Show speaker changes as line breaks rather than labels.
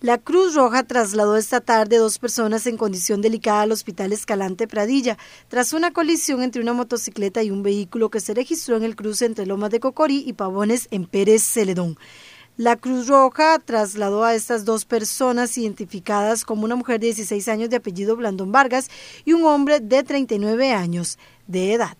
La Cruz Roja trasladó esta tarde dos personas en condición delicada al Hospital Escalante Pradilla tras una colisión entre una motocicleta y un vehículo que se registró en el cruce entre Lomas de Cocorí y Pavones en Pérez Celedón. La Cruz Roja trasladó a estas dos personas identificadas como una mujer de 16 años de apellido Blandón Vargas y un hombre de 39 años de edad.